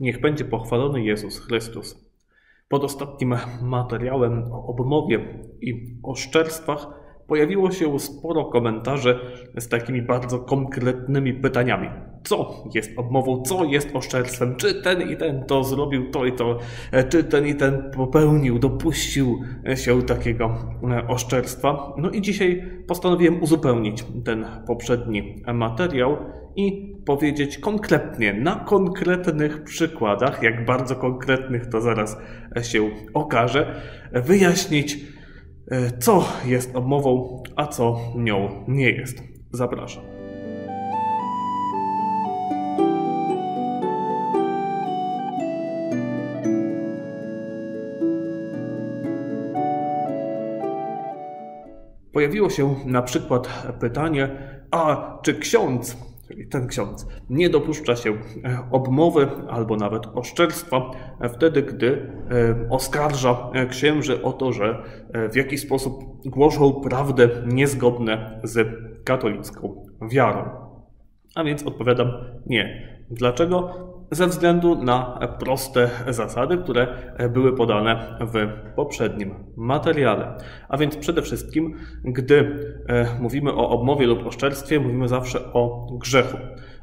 Niech będzie pochwalony Jezus Chrystus. Pod ostatnim materiałem o obmowie i oszczerstwach pojawiło się sporo komentarzy z takimi bardzo konkretnymi pytaniami. Co jest obmową, co jest oszczerstwem, czy ten i ten to zrobił to i to, czy ten i ten popełnił, dopuścił się takiego oszczerstwa. No i dzisiaj postanowiłem uzupełnić ten poprzedni materiał i powiedzieć konkretnie, na konkretnych przykładach, jak bardzo konkretnych to zaraz się okaże, wyjaśnić, e, co jest obmową, a co nią nie jest. Zapraszam. Pojawiło się na przykład pytanie, a czy ksiądz czyli ten ksiądz, nie dopuszcza się e, obmowy albo nawet oszczerstwa e, wtedy, gdy e, oskarża księży o to, że w jakiś sposób głoszą prawdę niezgodne z katolicką wiarą. A więc odpowiadam nie. Dlaczego? Ze względu na proste zasady, które były podane w poprzednim materiale. A więc przede wszystkim, gdy e, mówimy o obmowie lub oszczerstwie, mówimy zawsze o grzechu.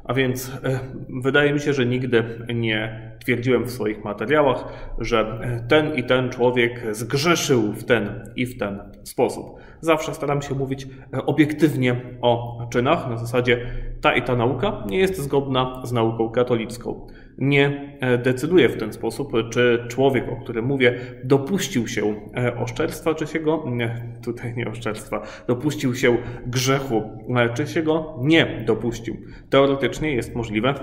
A więc e, wydaje mi się, że nigdy nie twierdziłem w swoich materiałach, że ten i ten człowiek zgrzeszył w ten i w ten sposób. Zawsze staram się mówić e, obiektywnie o czynach, na zasadzie ta i ta nauka nie jest zgodna z nauką katolicką. Nie e, decyduje w ten sposób, czy człowiek, o którym mówię, dopuścił się e, oszczerstwa, czy się go, nie, tutaj nie oszczerstwa, dopuścił się grzechu, czy się go nie dopuścił. Teoretycznie jest możliwe,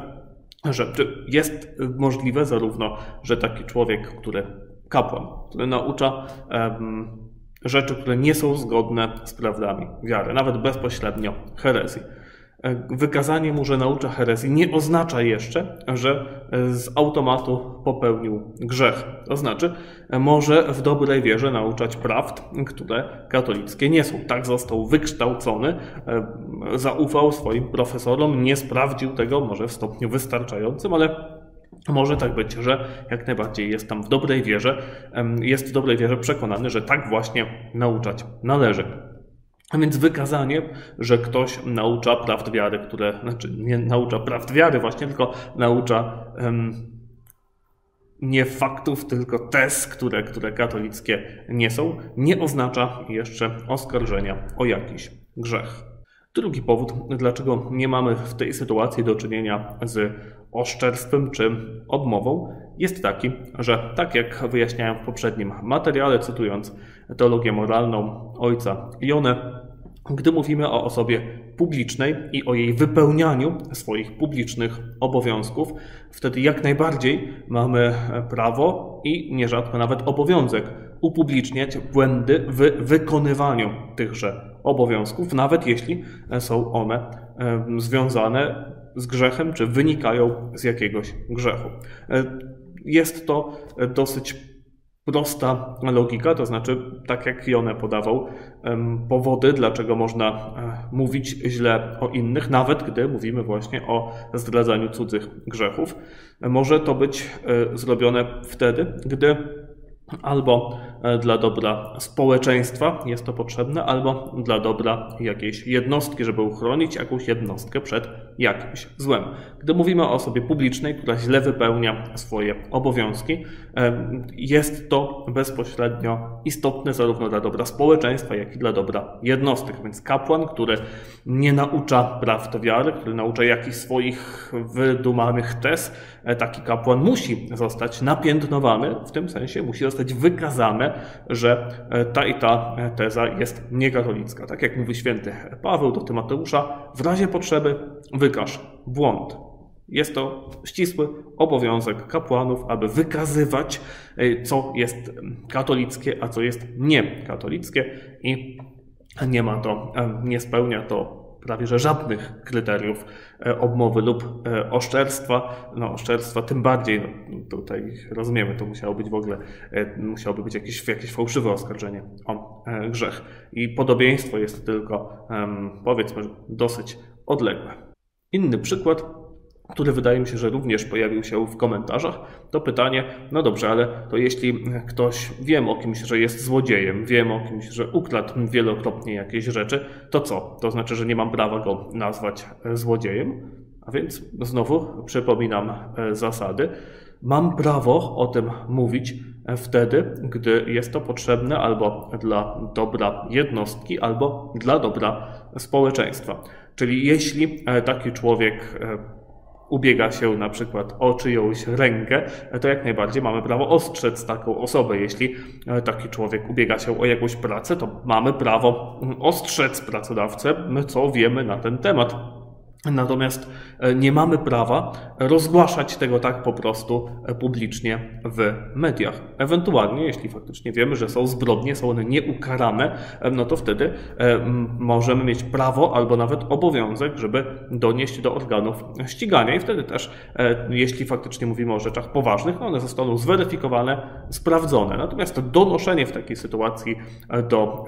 że jest możliwe zarówno, że taki człowiek, który kapłan, który naucza um, rzeczy, które nie są zgodne z prawdami wiary, nawet bezpośrednio herezji. E, wykazanie mu, że naucza herezji, nie oznacza jeszcze, że e, z automatu popełnił grzech. To znaczy, e, może w dobrej wierze nauczać prawd, które katolickie nie są. Tak został wykształcony, zaufał swoim profesorom, nie sprawdził tego, może w stopniu wystarczającym, ale może tak być, że jak najbardziej jest tam w dobrej wierze, jest w dobrej wierze przekonany, że tak właśnie nauczać należy. A więc wykazanie, że ktoś naucza prawd wiary, które, znaczy nie naucza prawd wiary właśnie, tylko naucza um, nie faktów, tylko tez, które, które katolickie nie są, nie oznacza jeszcze oskarżenia o jakiś grzech. Drugi powód, dlaczego nie mamy w tej sytuacji do czynienia z oszczerstwem czy odmową, jest taki, że tak jak wyjaśniałem w poprzednim materiale, cytując teologię moralną ojca Jone, gdy mówimy o osobie publicznej i o jej wypełnianiu swoich publicznych obowiązków, wtedy jak najbardziej mamy prawo i nierzadko nawet obowiązek upubliczniać błędy w wykonywaniu tychże obowiązków, nawet jeśli są one związane z grzechem, czy wynikają z jakiegoś grzechu. Jest to dosyć prosta logika, to znaczy, tak jak Jone podawał, powody, dlaczego można e, mówić źle o innych, nawet gdy mówimy właśnie o zdradzaniu cudzych grzechów. Może to być e, zrobione wtedy, gdy albo e, dla dobra społeczeństwa jest to potrzebne, albo dla dobra jakiejś jednostki, żeby uchronić jakąś jednostkę przed jakimś złem. Gdy mówimy o osobie publicznej, która źle wypełnia swoje obowiązki, jest to bezpośrednio istotne zarówno dla dobra społeczeństwa, jak i dla dobra jednostek. Więc kapłan, który nie naucza prawd wiary, który naucza jakichś swoich wydumanych tez, e, taki kapłan musi zostać napiętnowany, w tym sensie musi zostać wykazane, że e, ta i ta teza jest niekatolicka. Tak jak mówi święty Paweł do Tymoteusza, w razie potrzeby wykaż błąd. Jest to ścisły obowiązek kapłanów, aby wykazywać, e, co jest katolickie, a co jest niekatolickie i nie ma to, e, nie spełnia to prawie że żadnych kryteriów e, obmowy lub e, oszczerstwa. No oszczerstwa tym bardziej, no, tutaj rozumiemy, to musiało być w ogóle, musiałoby być jakieś, jakieś fałszywe oskarżenie o grzech. I podobieństwo jest tylko, powiedzmy, dosyć odległe. Inny przykład który wydaje mi się, że również pojawił się w komentarzach, to pytanie, no dobrze, ale to jeśli ktoś, wiem o kimś, że jest złodziejem, wiem o kimś, że ukradł wielokrotnie jakieś rzeczy, to co? To znaczy, że nie mam prawa go nazwać złodziejem? A więc znowu przypominam e, zasady. Mam prawo o tym mówić wtedy, gdy jest to potrzebne albo dla dobra jednostki, albo dla dobra społeczeństwa. Czyli jeśli e, taki człowiek e, ubiega się na przykład o czyjąś rękę, to jak najbardziej mamy prawo ostrzec taką osobę. Jeśli e, taki człowiek ubiega się o jakąś pracę, to mamy prawo ostrzec pracodawcę, co wiemy na ten temat. Natomiast e, nie mamy prawa rozgłaszać tego tak po prostu e, publicznie w mediach. Ewentualnie, jeśli faktycznie wiemy, że są zbrodnie, są one nieukarane, e, no to wtedy możemy mieć prawo albo nawet obowiązek, żeby donieść do organów ścigania i wtedy też, jeśli faktycznie mówimy o rzeczach poważnych, one zostaną zweryfikowane, sprawdzone. Natomiast donoszenie w takiej sytuacji do,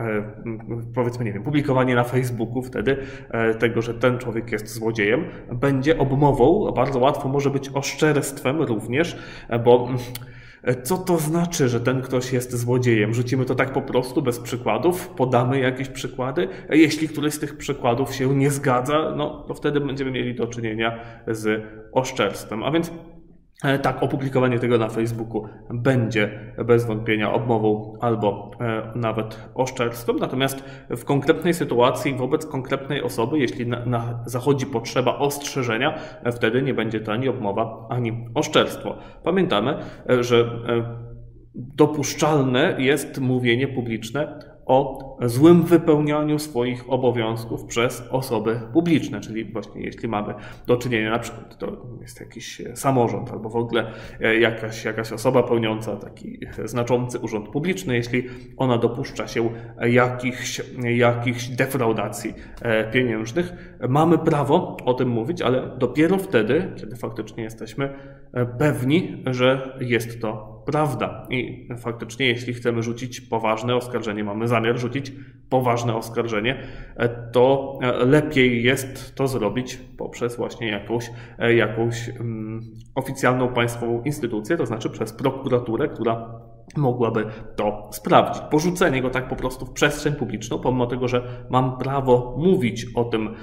powiedzmy, nie wiem, publikowanie na Facebooku wtedy tego, że ten człowiek jest złodziejem, złodziejem, będzie obmową, bardzo łatwo może być oszczerstwem również, bo co to znaczy, że ten ktoś jest złodziejem? Rzucimy to tak po prostu, bez przykładów, podamy jakieś przykłady. Jeśli któryś z tych przykładów się nie zgadza, no to wtedy będziemy mieli do czynienia z oszczerstwem. A więc tak, opublikowanie tego na Facebooku będzie bez wątpienia obmową albo e, nawet oszczerstwem. Natomiast w konkretnej sytuacji, wobec konkretnej osoby, jeśli na, na zachodzi potrzeba ostrzeżenia, e, wtedy nie będzie to ani obmowa, ani oszczerstwo. Pamiętamy, że dopuszczalne jest mówienie publiczne o złym wypełnianiu swoich obowiązków przez osoby publiczne, czyli właśnie jeśli mamy do czynienia, na przykład to jest jakiś samorząd albo w ogóle e, jakaś, jakaś osoba pełniąca taki znaczący urząd publiczny, jeśli ona dopuszcza się jakichś, jakichś defraudacji e, pieniężnych, mamy prawo o tym mówić, ale dopiero wtedy, kiedy faktycznie jesteśmy e, pewni, że jest to prawda. I faktycznie, jeśli chcemy rzucić poważne oskarżenie, mamy zamiar rzucić poważne oskarżenie, to lepiej jest to zrobić poprzez właśnie jakąś, jakąś um, oficjalną państwową instytucję, to znaczy przez prokuraturę, która mogłaby to sprawdzić. Porzucenie go tak po prostu w przestrzeń publiczną, pomimo tego, że mam prawo mówić o tym,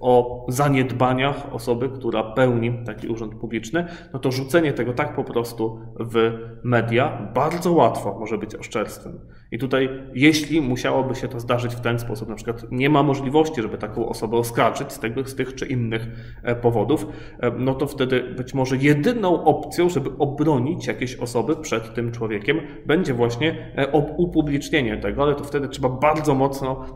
o zaniedbaniach osoby, która pełni taki urząd publiczny, no to rzucenie tego tak po prostu w media bardzo łatwo może być oszczerstwem. I tutaj, jeśli musiałoby się to zdarzyć w ten sposób, na przykład nie ma możliwości, żeby taką osobę oskarżyć z, tego, z tych czy innych e, powodów, e, no to wtedy być może jedyną opcją, żeby obronić jakieś osoby przed tym człowiekiem, będzie właśnie e, upublicznienie tego, ale to wtedy trzeba bardzo mocno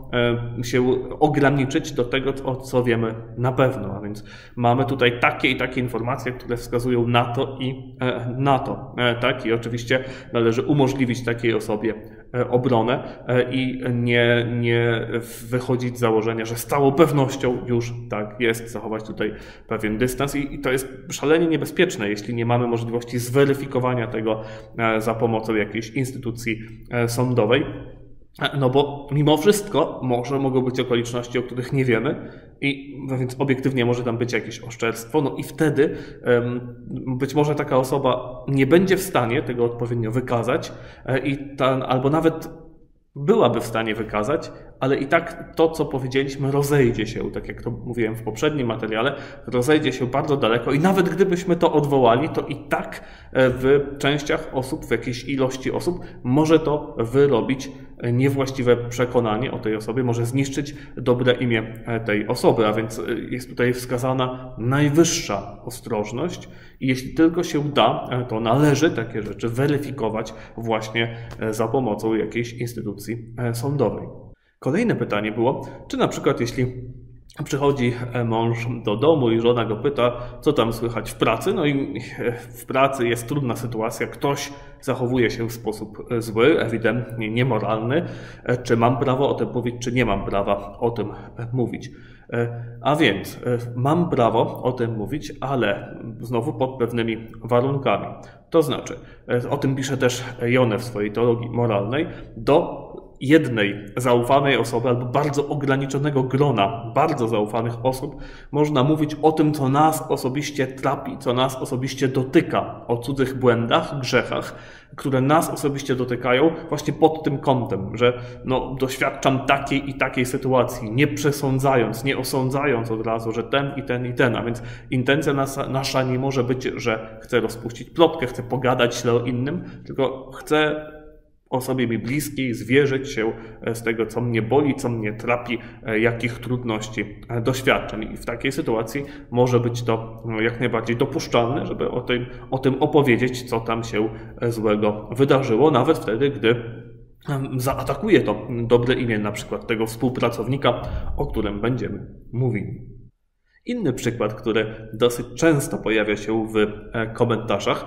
się ograniczyć do tego, o co wiemy na pewno. A więc mamy tutaj takie i takie informacje, które wskazują na to i na to. Tak? I oczywiście należy umożliwić takiej osobie obronę e, i nie, nie wychodzić z założenia, że z całą pewnością już tak jest, zachować tutaj pewien dystans i, i to jest szalenie niebezpieczne, jeśli nie mamy możliwości zweryfikowania tego e, za pomocą jakiejś instytucji sądowej. No bo mimo wszystko może mogą być okoliczności, o których nie wiemy, i no więc obiektywnie może tam być jakieś oszczerstwo, no i wtedy być może taka osoba nie będzie w stanie tego odpowiednio wykazać e, i ta, albo nawet byłaby w stanie wykazać, ale i tak to, co powiedzieliśmy, rozejdzie się, tak jak to mówiłem w poprzednim materiale, rozejdzie się bardzo daleko i nawet gdybyśmy to odwołali, to i tak e, w częściach osób, w jakiejś ilości osób może to wyrobić niewłaściwe przekonanie o tej osobie, może zniszczyć dobre imię e, tej osoby, a więc e, jest tutaj wskazana najwyższa ostrożność i jeśli tylko się da, to należy takie rzeczy weryfikować właśnie za pomocą jakiejś instytucji sądowej. Kolejne pytanie było, czy na przykład jeśli Przychodzi mąż do domu i żona go pyta, co tam słychać w pracy. No i w pracy jest trudna sytuacja. Ktoś zachowuje się w sposób zły, ewidentnie niemoralny. Czy mam prawo o tym mówić, czy nie mam prawa o tym mówić? A więc mam prawo o tym mówić, ale znowu pod pewnymi warunkami. To znaczy, o tym pisze też Jone w swojej teologii moralnej, do jednej zaufanej osoby albo bardzo ograniczonego grona bardzo zaufanych osób można mówić o tym, co nas osobiście trapi, co nas osobiście dotyka, o cudzych błędach, grzechach, które nas osobiście dotykają właśnie pod tym kątem, że no, doświadczam takiej i takiej sytuacji, nie przesądzając, nie osądzając od razu, że ten i ten i ten, a więc intencja nasza, nasza nie może być, że chcę rozpuścić plotkę, chcę pogadać źle o innym, tylko chcę osobie mi bliskiej, zwierzyć się e, z tego, co mnie boli, co mnie trapi, e, jakich trudności e, doświadczam. I w takiej sytuacji może być to no, jak najbardziej dopuszczalne, żeby o tym, o tym opowiedzieć, co tam się złego wydarzyło, nawet wtedy, gdy zaatakuje to dobre imię na przykład tego współpracownika, o którym będziemy mówili. Inny przykład, który dosyć często pojawia się w komentarzach,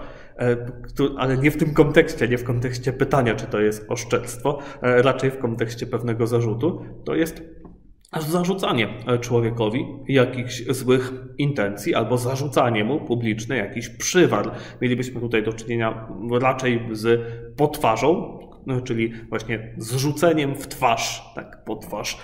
ale nie w tym kontekście, nie w kontekście pytania, czy to jest oszczerstwo, e, raczej w kontekście pewnego zarzutu, to jest zarzucanie człowiekowi jakichś złych intencji albo zarzucanie mu publiczne jakiś przywar. Mielibyśmy tutaj do czynienia raczej z potwarzą, no, czyli właśnie zrzuceniem w twarz, tak, po twarz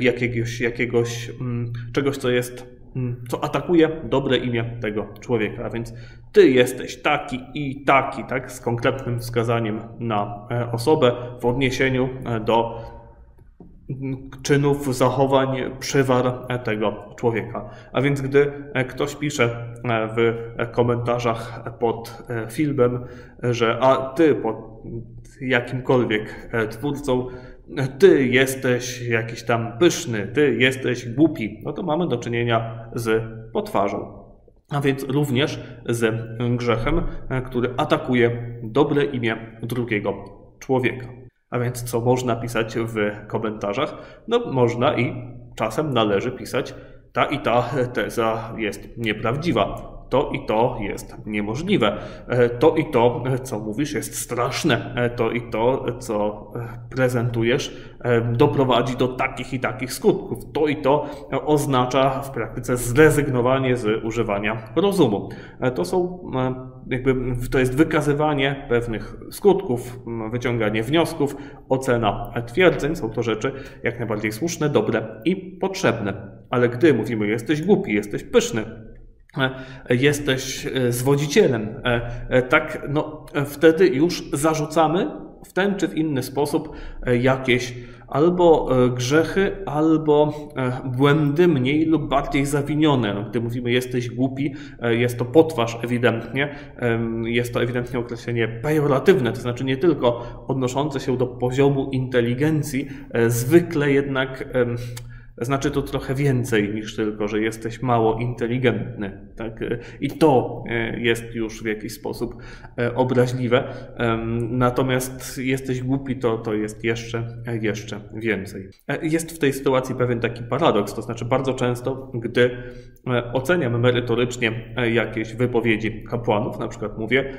jakiegoś, jakiegoś mm, czegoś, co jest co atakuje dobre imię tego człowieka. A więc ty jesteś taki i taki, tak, z konkretnym wskazaniem na e, osobę w odniesieniu e, do czynów, zachowań, przywar e, tego człowieka. A więc gdy ktoś pisze w komentarzach pod filmem, że a ty pod jakimkolwiek twórcą ty jesteś jakiś tam pyszny, ty jesteś głupi, no to mamy do czynienia z potwarzą. A więc również z grzechem, który atakuje dobre imię drugiego człowieka. A więc co można pisać w komentarzach? No można i czasem należy pisać ta i ta teza jest nieprawdziwa to i to jest niemożliwe. E, to i to, co mówisz, jest straszne. E, to i to, co prezentujesz, e, doprowadzi do takich i takich skutków. To i to oznacza w praktyce zrezygnowanie z używania rozumu. To są jakby, to jest wykazywanie pewnych skutków, wyciąganie wniosków, ocena twierdzeń. Są to rzeczy jak najbardziej słuszne, dobre i potrzebne. Ale gdy mówimy, jesteś głupi, jesteś pyszny, E, jesteś e, zwodzicielem, e, tak, no wtedy już zarzucamy w ten czy w inny sposób jakieś albo grzechy, albo błędy mniej lub bardziej zawinione. No, gdy mówimy jesteś głupi, jest to potwarz ewidentnie, jest to ewidentnie określenie pejoratywne, to znaczy nie tylko odnoszące się do poziomu inteligencji, zwykle jednak znaczy to trochę więcej niż tylko, że jesteś mało inteligentny. Tak? I to e, jest już w jakiś sposób e, obraźliwe. Natomiast jesteś głupi, to, to jest jeszcze, jeszcze więcej. E, jest w tej sytuacji pewien taki paradoks, to znaczy bardzo często, gdy oceniam merytorycznie jakieś wypowiedzi kapłanów, na przykład mówię,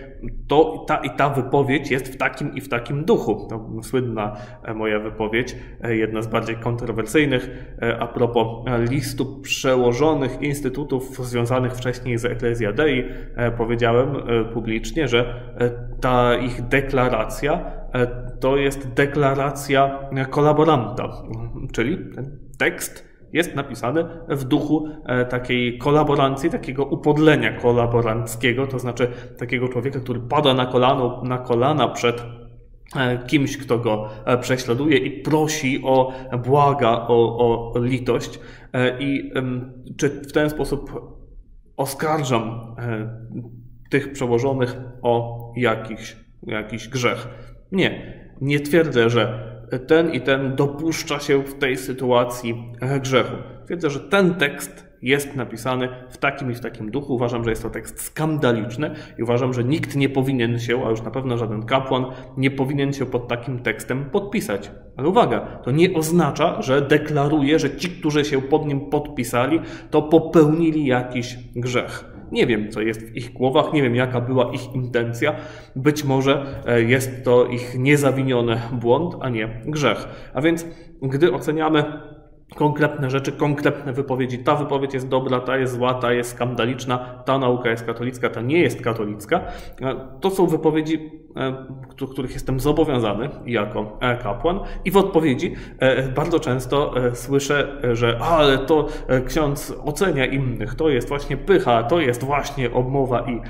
to ta i ta wypowiedź jest w takim i w takim duchu. To słynna moja wypowiedź, jedna z bardziej kontrowersyjnych, a propos listu przełożonych instytutów związanych wcześniej z Ecclesia Dei, e, powiedziałem e, publicznie, że e, ta ich deklaracja to jest deklaracja kolaboranta, czyli tekst jest napisany w duchu takiej kolaborancji, takiego upodlenia kolaboranckiego, to znaczy takiego człowieka, który pada na, kolano, na kolana przed E, kimś, kto go e, prześladuje i prosi o błaga, o, o litość. E, I czy w ten sposób oskarżam tych przełożonych o jakiś, jakiś grzech? Nie, nie twierdzę, że ten i ten dopuszcza się w tej sytuacji grzechu. Twierdzę, że ten tekst jest napisany w takim i w takim duchu. Uważam, że jest to tekst skandaliczny i uważam, że nikt nie powinien się, a już na pewno żaden kapłan, nie powinien się pod takim tekstem podpisać. Ale uwaga, to nie oznacza, że deklaruje, że ci, którzy się pod nim podpisali, to popełnili jakiś grzech. Nie wiem, co jest w ich głowach, nie wiem, jaka była ich intencja. Być może e, jest to ich niezawiniony błąd, a nie grzech. A więc, gdy oceniamy konkretne rzeczy, konkretne wypowiedzi. Ta wypowiedź jest dobra, ta jest zła, ta jest skandaliczna, ta nauka jest katolicka, ta nie jest katolicka. To są wypowiedzi, do których jestem zobowiązany jako kapłan i w odpowiedzi bardzo często słyszę, że ale to ksiądz ocenia innych, to jest właśnie pycha, to jest właśnie obmowa i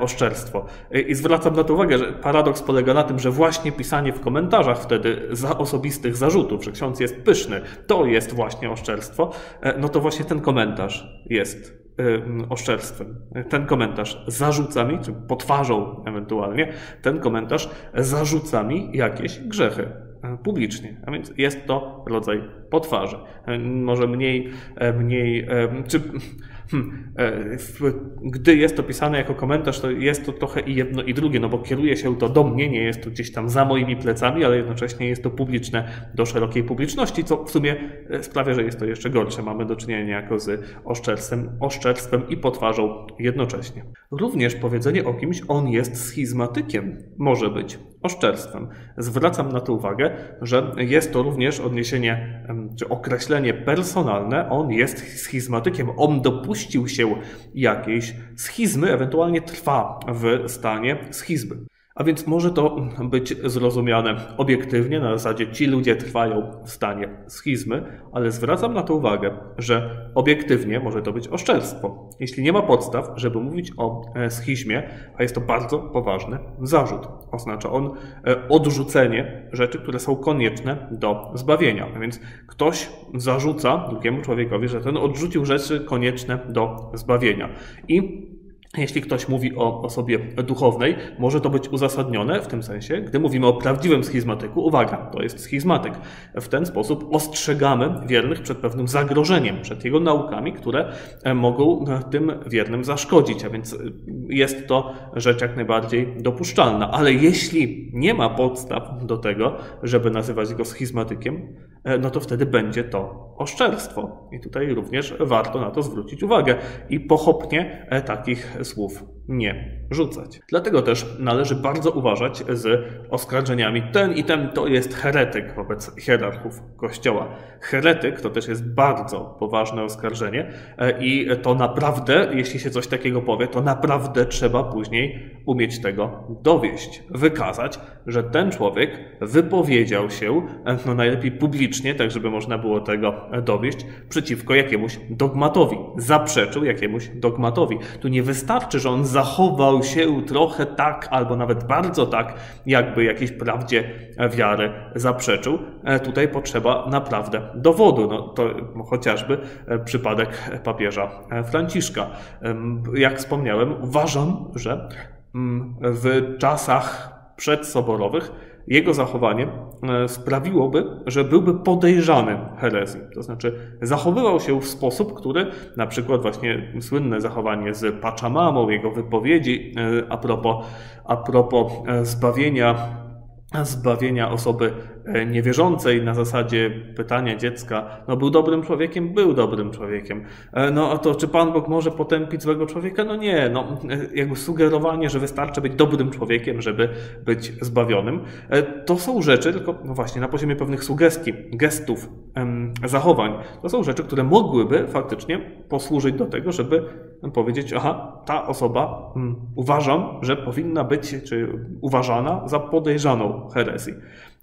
oszczerstwo. I zwracam na to uwagę, że paradoks polega na tym, że właśnie pisanie w komentarzach wtedy za osobistych zarzutów, że ksiądz jest pyszny, to jest właśnie oszczerstwo, e, no to właśnie ten komentarz jest e, oszczerstwem. Ten komentarz zarzuca mi, czy potwarzą ewentualnie, ten komentarz zarzuca mi jakieś grzechy e, publicznie. A więc jest to rodzaj potwarzy. Może mniej, mniej czy Hmm, e, gdy jest to pisane jako komentarz, to jest to trochę i jedno i drugie, no bo kieruje się to do mnie, nie jest to gdzieś tam za moimi plecami, ale jednocześnie jest to publiczne do szerokiej publiczności, co w sumie e, sprawia, że jest to jeszcze gorsze. Mamy do czynienia jako z oszczerstwem, oszczerstwem i potwarzą jednocześnie. Również powiedzenie o kimś, on jest schizmatykiem, może być oszczerstwem. Zwracam na to uwagę, że jest to również odniesienie czy określenie personalne, on jest schizmatykiem, on dopuści dopuścił się jakiejś schizmy, ewentualnie trwa w stanie schizmy. A więc może to być zrozumiane obiektywnie, na zasadzie ci ludzie trwają w stanie schizmy, ale zwracam na to uwagę, że obiektywnie może to być oszczerstwo. Jeśli nie ma podstaw, żeby mówić o e, schizmie, a jest to bardzo poważny zarzut. Oznacza on e, odrzucenie rzeczy, które są konieczne do zbawienia. A więc ktoś zarzuca drugiemu człowiekowi, że ten odrzucił rzeczy konieczne do zbawienia. I jeśli ktoś mówi o osobie duchownej, może to być uzasadnione w tym sensie, gdy mówimy o prawdziwym schizmatyku, uwaga, to jest schizmatyk. W ten sposób ostrzegamy wiernych przed pewnym zagrożeniem, przed jego naukami, które e, mogą tym wiernym zaszkodzić, a więc e, jest to rzecz jak najbardziej dopuszczalna. Ale jeśli nie ma podstaw do tego, żeby nazywać go schizmatykiem, E, no to wtedy będzie to oszczerstwo. I tutaj również warto na to zwrócić uwagę i pochopnie e, takich słów nie rzucać. Dlatego też należy bardzo uważać z oskarżeniami. Ten i ten to jest heretyk wobec hierarchów Kościoła. Heretyk to też jest bardzo poważne oskarżenie e, i to naprawdę, jeśli się coś takiego powie, to naprawdę trzeba później umieć tego dowieść, wykazać, że ten człowiek wypowiedział się, e, no najlepiej publicznie, tak żeby można było tego dowieść, przeciwko jakiemuś dogmatowi. Zaprzeczył jakiemuś dogmatowi. Tu nie wystarczy, że on zachował się trochę tak, albo nawet bardzo tak, jakby jakiejś prawdzie wiary zaprzeczył. E, tutaj potrzeba naprawdę dowodu. No, to chociażby e, przypadek papieża Franciszka. Jak wspomniałem, uważam, że mm, w czasach przedsoborowych jego zachowanie e, sprawiłoby, że byłby podejrzany herezji. To znaczy zachowywał się w sposób, który na przykład właśnie słynne zachowanie z Pachamamą, jego wypowiedzi e, a propos, a propos e, zbawienia zbawienia osoby niewierzącej na zasadzie pytania dziecka, no był dobrym człowiekiem? Był dobrym człowiekiem. E, no a to czy Pan Bóg może potępić złego człowieka? No nie, no e, jakby sugerowanie, że wystarczy być dobrym człowiekiem, żeby być zbawionym, to są rzeczy, tylko no właśnie na poziomie pewnych sugestii, gestów, zachowań, to są rzeczy, które mogłyby faktycznie posłużyć do tego, żeby powiedzieć, aha, ta osoba uważam, że powinna być, czy uważana za podejrzaną herezji.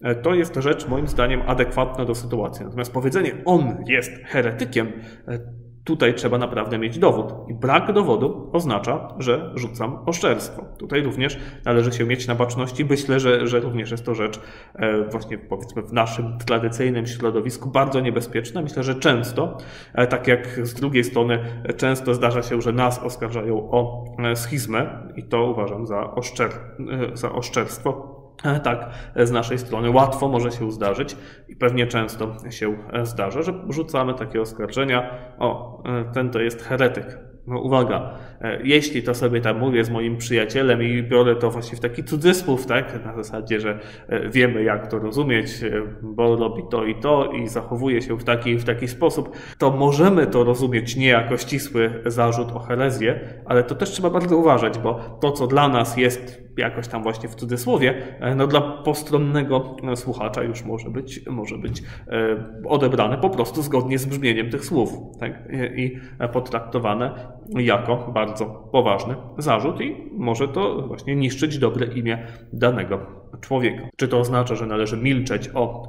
E, to jest rzecz moim zdaniem adekwatna do sytuacji. Natomiast powiedzenie on jest heretykiem, e, Tutaj trzeba naprawdę mieć dowód. I brak dowodu oznacza, że rzucam oszczerstwo. Tutaj również należy się mieć na baczności. Myślę, że, że również jest to rzecz e, właśnie powiedzmy w naszym tradycyjnym środowisku bardzo niebezpieczna. Myślę, że często, tak jak z drugiej strony często zdarza się, że nas oskarżają o schizmę i to uważam za, oszczer, za oszczerstwo tak, z naszej strony łatwo może się zdarzyć i pewnie często się e, zdarza, że rzucamy takie oskarżenia, o, e, ten to jest heretyk. No uwaga, jeśli to sobie tam mówię z moim przyjacielem i biorę to właśnie w taki cudzysłów, tak, na zasadzie, że wiemy jak to rozumieć, bo robi to i to i zachowuje się w taki w taki sposób, to możemy to rozumieć nie jako ścisły zarzut o herezję, ale to też trzeba bardzo uważać, bo to co dla nas jest jakoś tam właśnie w cudzysłowie, no dla postronnego słuchacza już może być, może być odebrane po prostu zgodnie z brzmieniem tych słów tak? i potraktowane jako bardzo poważny zarzut i może to właśnie niszczyć dobre imię danego człowieka. Czy to oznacza, że należy milczeć o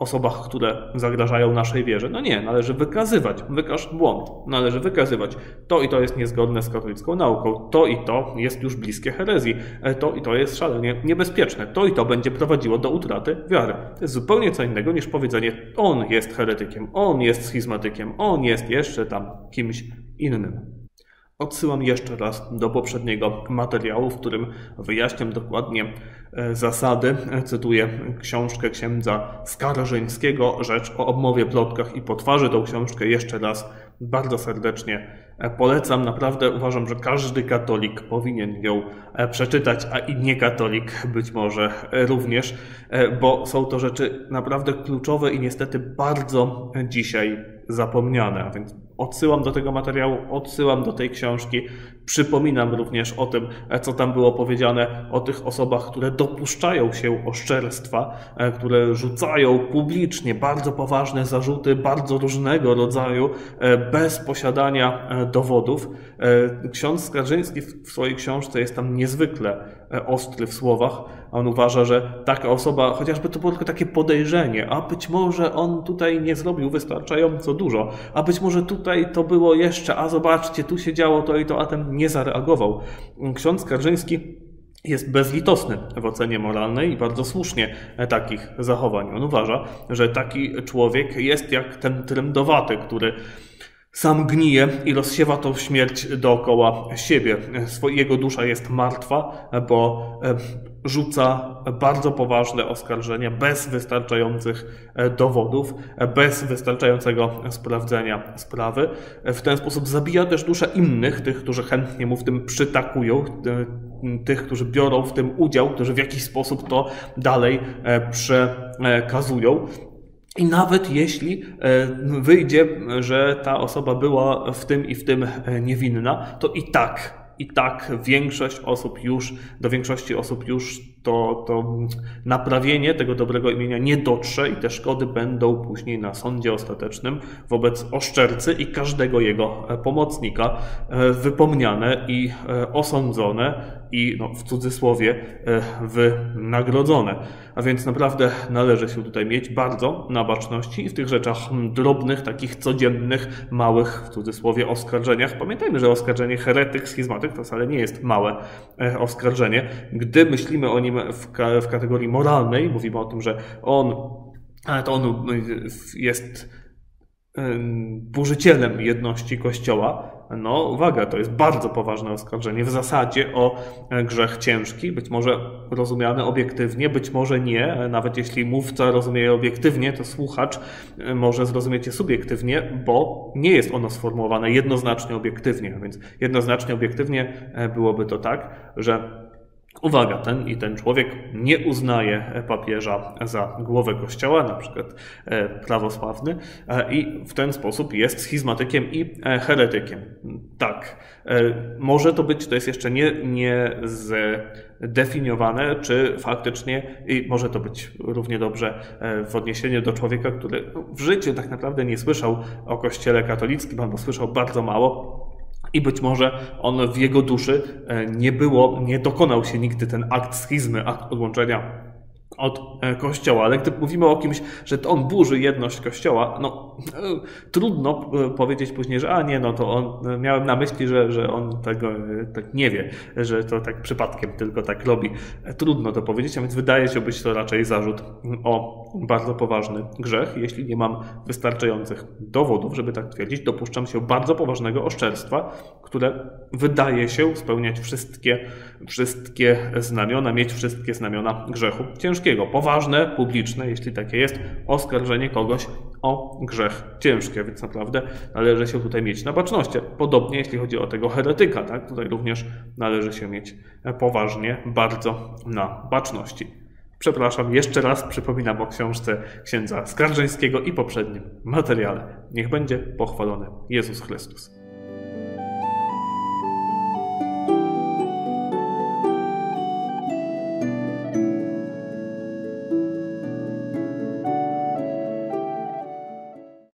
osobach, które zagrażają naszej wierze. No nie, należy wykazywać, wykaż błąd. Należy wykazywać. To i to jest niezgodne z katolicką nauką. To i to jest już bliskie herezji. E, to i to jest szalenie niebezpieczne. To i to będzie prowadziło do utraty wiary. To jest zupełnie co innego niż powiedzenie, on jest heretykiem, on jest schizmatykiem, on jest jeszcze tam kimś innym. Odsyłam jeszcze raz do poprzedniego materiału, w którym wyjaśniam dokładnie e, zasady. Cytuję książkę księdza Skarżyńskiego, Rzecz o obmowie, plotkach i potwarzy. Tą książkę jeszcze raz bardzo serdecznie e, polecam. Naprawdę uważam, że każdy katolik powinien ją e, przeczytać, a i nie katolik być może również, bo są to rzeczy naprawdę kluczowe i niestety bardzo dzisiaj zapomniane. A więc odsyłam do tego materiału, odsyłam do tej książki. Przypominam również o tym, co tam było powiedziane o tych osobach, które dopuszczają się oszczerstwa, e, które rzucają publicznie bardzo poważne zarzuty bardzo różnego rodzaju, e, bez posiadania e, dowodów. Ksiądz Skarżyński w swojej książce jest tam niezwykle ostry w słowach. On uważa, że taka osoba, chociażby to było tylko takie podejrzenie, a być może on tutaj nie zrobił wystarczająco dużo, a być może tutaj to było jeszcze, a zobaczcie, tu się działo to i to, a ten nie zareagował. Ksiądz Skarżyński jest bezlitosny w ocenie moralnej i bardzo słusznie takich zachowań. On uważa, że taki człowiek jest jak ten trędowaty, który sam gnije i rozsiewa tą śmierć dookoła siebie. Jego dusza jest martwa, bo rzuca bardzo poważne oskarżenia bez wystarczających e, dowodów, e, bez wystarczającego sprawdzenia sprawy. W ten sposób zabija też duszę innych, tych, którzy chętnie mu w tym przytakują, tych, którzy biorą w tym udział, którzy w jakiś sposób to dalej przekazują. I nawet jeśli e, wyjdzie, że ta osoba była w tym i w tym e, niewinna, to i tak, i tak większość osób już, do większości osób już to, to naprawienie tego dobrego imienia nie dotrze i te szkody będą później na sądzie ostatecznym wobec oszczercy i każdego jego e, pomocnika wypomniane i osądzone i no, w cudzysłowie wynagrodzone. A więc naprawdę należy się tutaj mieć bardzo na baczności i w tych rzeczach drobnych, takich codziennych, małych, w cudzysłowie, oskarżeniach. Pamiętajmy, że oskarżenie heretyk, schizmatyk to wcale nie jest małe e, oskarżenie. Gdy myślimy o nim w, w kategorii moralnej, mówimy o tym, że on, to on jest burzycielem jedności Kościoła, no uwaga, to jest bardzo poważne oskarżenie. W zasadzie o e, grzech ciężki, być może rozumiany obiektywnie, być może nie. Nawet jeśli mówca rozumie je obiektywnie, to słuchacz e, może zrozumieć je subiektywnie, bo nie jest ono sformułowane jednoznacznie obiektywnie. Więc jednoznacznie obiektywnie e, byłoby to tak, że Uwaga, ten i ten człowiek nie uznaje papieża za głowę kościoła, na przykład e, prawosławny, e, i w ten sposób jest schizmatykiem i e, heretykiem. Tak, może to być, to jest jeszcze nie, nie zdefiniowane, czy faktycznie, i może to być równie dobrze w odniesieniu do człowieka, który w życiu tak naprawdę nie słyszał o kościele katolickim, albo słyszał bardzo mało, i być może on w jego duszy e, nie było, nie dokonał się nigdy ten akt schizmy, akt odłączenia od e, Kościoła, ale gdy mówimy o kimś, że to on burzy jedność Kościoła, no trudno e, powiedzieć później, że a nie, no to on, miałem na myśli, że, że on tego tak nie wie, że to tak przypadkiem tylko tak robi. Trudno to powiedzieć, a więc wydaje się być to raczej zarzut o bardzo poważny grzech. Jeśli nie mam wystarczających dowodów, żeby tak twierdzić, dopuszczam się bardzo poważnego oszczerstwa, które wydaje się spełniać wszystkie, wszystkie znamiona, mieć wszystkie znamiona grzechu ciężkiego, poważne, publiczne, jeśli takie jest, oskarżenie kogoś o grzech ciężki, więc naprawdę należy się tutaj mieć na baczności. Podobnie jeśli chodzi o tego heretyka, tak? tutaj również należy się mieć poważnie, bardzo na baczności. Przepraszam, jeszcze raz przypominam o książce księdza Skarżyńskiego i poprzednim materiale. Niech będzie pochwalony Jezus Chrystus.